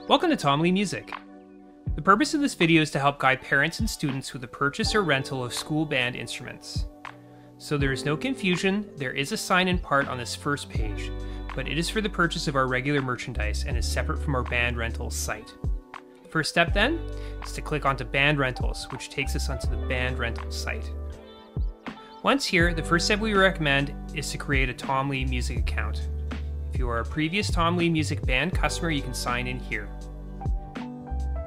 Welcome to Tom Lee Music. The purpose of this video is to help guide parents and students with the purchase or rental of school band instruments. So there is no confusion, there is a sign-in part on this first page, but it is for the purchase of our regular merchandise and is separate from our band rentals site. First step then is to click onto band rentals, which takes us onto the band rentals site. Once here, the first step we recommend is to create a Tom Lee Music account. If you are a previous Tom Lee Music Band customer, you can sign in here.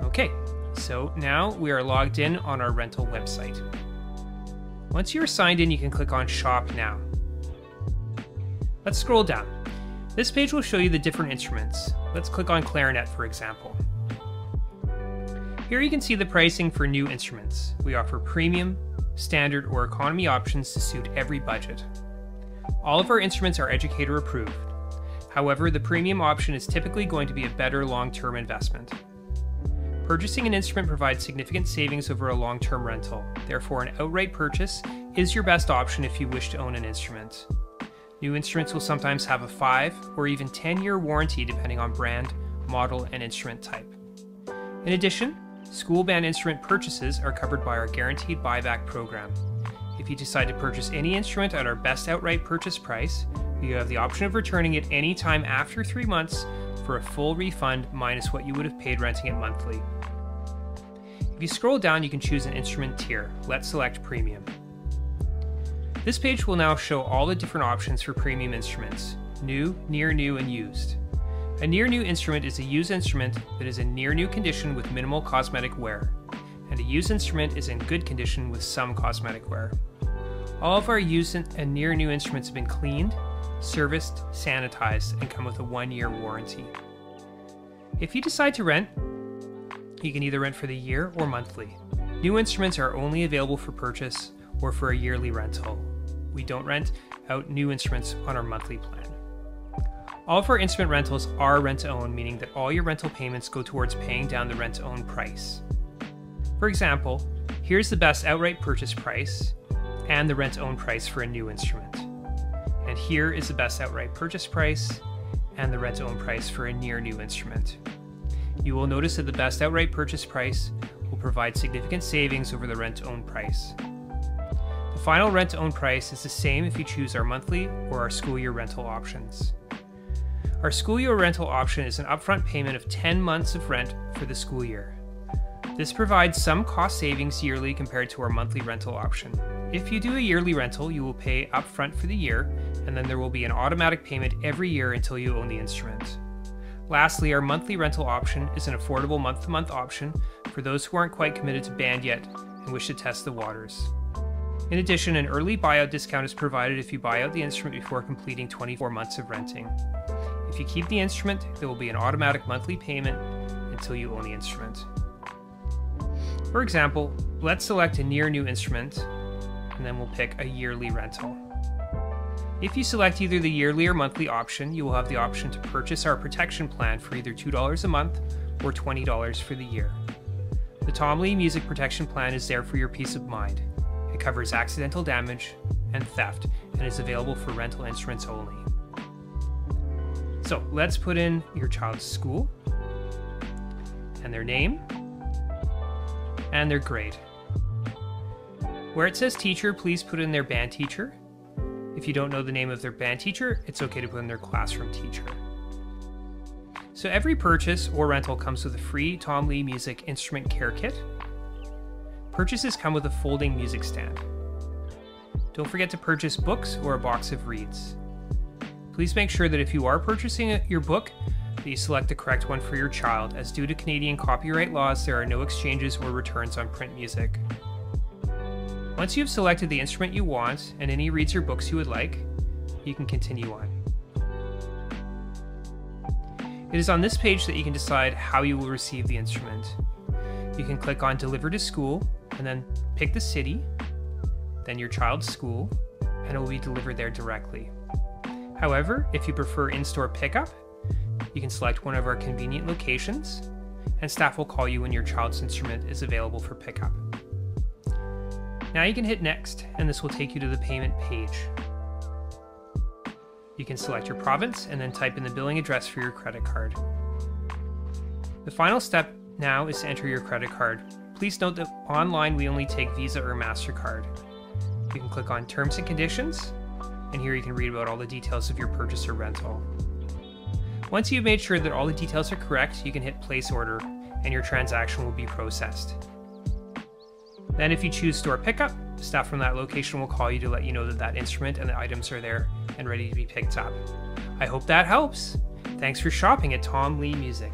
Okay, so now we are logged in on our rental website. Once you're signed in, you can click on Shop Now. Let's scroll down. This page will show you the different instruments. Let's click on clarinet, for example. Here you can see the pricing for new instruments. We offer premium, standard, or economy options to suit every budget. All of our instruments are educator approved. However, the premium option is typically going to be a better long-term investment. Purchasing an instrument provides significant savings over a long-term rental. Therefore, an outright purchase is your best option if you wish to own an instrument. New instruments will sometimes have a 5 or even 10 year warranty depending on brand, model, and instrument type. In addition, school band instrument purchases are covered by our guaranteed buyback program. If you decide to purchase any instrument at our best outright purchase price, you have the option of returning it anytime after three months for a full refund minus what you would have paid renting it monthly. If you scroll down, you can choose an instrument tier. Let's select Premium. This page will now show all the different options for premium instruments new, near new, and used. A near new instrument is a used instrument that is in near new condition with minimal cosmetic wear, and a used instrument is in good condition with some cosmetic wear. All of our used and near new instruments have been cleaned, serviced, sanitized, and come with a one year warranty. If you decide to rent, you can either rent for the year or monthly. New instruments are only available for purchase or for a yearly rental. We don't rent out new instruments on our monthly plan. All of our instrument rentals are rent to own, meaning that all your rental payments go towards paying down the rent to own price. For example, here's the best outright purchase price and the rent to own price for a new instrument. Here is the best outright purchase price and the rent to own price for a near new instrument. You will notice that the best outright purchase price will provide significant savings over the rent to own price. The final rent to own price is the same if you choose our monthly or our school year rental options. Our school year rental option is an upfront payment of 10 months of rent for the school year. This provides some cost savings yearly compared to our monthly rental option. If you do a yearly rental, you will pay upfront for the year, and then there will be an automatic payment every year until you own the instrument. Lastly, our monthly rental option is an affordable month to month option for those who aren't quite committed to band yet and wish to test the waters. In addition, an early buyout discount is provided if you buy out the instrument before completing 24 months of renting. If you keep the instrument, there will be an automatic monthly payment until you own the instrument. For example, let's select a near new instrument, and then we'll pick a yearly rental. If you select either the yearly or monthly option, you will have the option to purchase our protection plan for either $2 a month or $20 for the year. The Tom Lee Music Protection Plan is there for your peace of mind. It covers accidental damage and theft and is available for rental instruments only. So let's put in your child's school and their name and their grade. Where it says teacher, please put in their band teacher. If you don't know the name of their band teacher, it's okay to put in their classroom teacher. So every purchase or rental comes with a free Tom Lee Music instrument care kit. Purchases come with a folding music stand. Don't forget to purchase books or a box of reeds. Please make sure that if you are purchasing your book, you select the correct one for your child, as due to Canadian copyright laws, there are no exchanges or returns on print music. Once you have selected the instrument you want and any reeds or books you would like, you can continue on. It is on this page that you can decide how you will receive the instrument. You can click on Deliver to School and then pick the city, then your child's school, and it will be delivered there directly. However, if you prefer in-store pickup, you can select one of our convenient locations, and staff will call you when your child's instrument is available for pickup. Now you can hit next, and this will take you to the payment page. You can select your province and then type in the billing address for your credit card. The final step now is to enter your credit card. Please note that online we only take Visa or MasterCard. You can click on Terms and Conditions, and here you can read about all the details of your purchase or rental. Once you've made sure that all the details are correct, you can hit Place Order, and your transaction will be processed. Then if you choose store pickup, staff from that location will call you to let you know that that instrument and the items are there and ready to be picked up. I hope that helps. Thanks for shopping at Tom Lee Music.